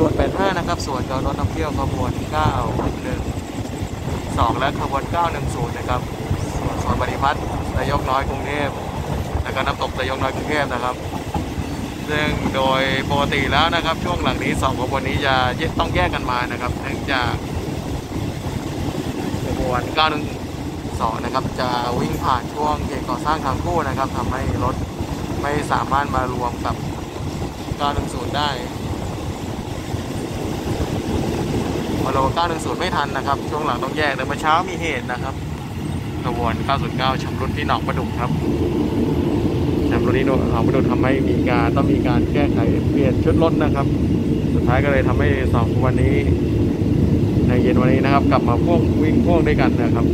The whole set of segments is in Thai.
ด่วน85 นะครับ ส่วนรถท่องเที่ยวขบวน 912 และขบวน 910 นะครับ ส่วนโซนบริพัตรระยกน้อยกรุงเทพ แล้วก็น้ำตกระยกน้อยกรุงเทพนะครับ ซึ่งโดยปกติแล้วนะครับ ช่วงหลังนี้สองขบวนนี้จะยต้องแยกกันมานะครับเนื่องจากขบวน 912 นะครับ จะวิ่งผ่านช่วงเขตก่อสร้างทางคู่นะครับทำให้รถไม่สามารถมารวมกับ 910 ได้พอเรา910 ไม่ทันนะครับ ช่วงหลังต้องแยกแต่เมื่อเช้ามีเหตุนะครับขบวน 909ชำรุดที่หนองประดุกครับชำรุดที่หนองประดุกทำให้มีการต้องมีการแก้ไขเปลี่ยนชุดรถนะครับ สุดท้ายก็เลยทำให้สองขบวนนี้ ในเย็นวันนี้นะครับ กลับมาพ่วงวิ่งพ่วงด้วยกันนะครับ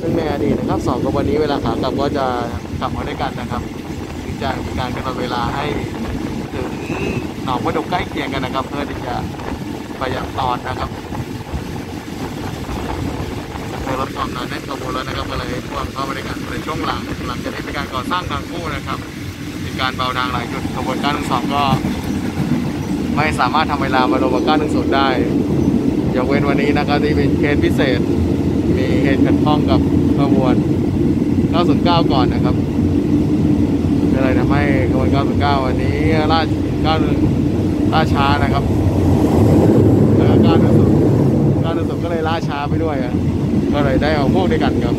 ซึ่งในอดีตนะครับสองขบวนนี้เวลาขากลับก็จะกลับมาด้วยกันนะครับถึงจะมีการกำหนดเวลาให้ ถึงหนองประดุกใกล้เคียงกันนะครับ เพื่อที่จะประหยัดตอนนะครับในรถตอนนั้นแน่นขบวนแล้วนะครับก็เลยพ่วงเข้ามาด้วยกันในช่วงหลัง หลังจากที่มีการก่อสร้างทางคู่นะครับ มีการเบาทางหลายจุดขบวนการหนึ่งสองก็ ไม่สามารถทำเวลามาลงกับการหนึ่งศูนย์ได้ยกเว้นวันนี้นะครับที่เป็นเคสพิเศษ มีเหตุขัดข้องกับขบวน909 ก่อนนะครับ ขบวน909วันนี้ล่า91ล่าช้านะครับแล้วก็910 910ก็เลยล่าช้าไปด้วยอะก็เลยได้เอาพวกด้วยกันครับ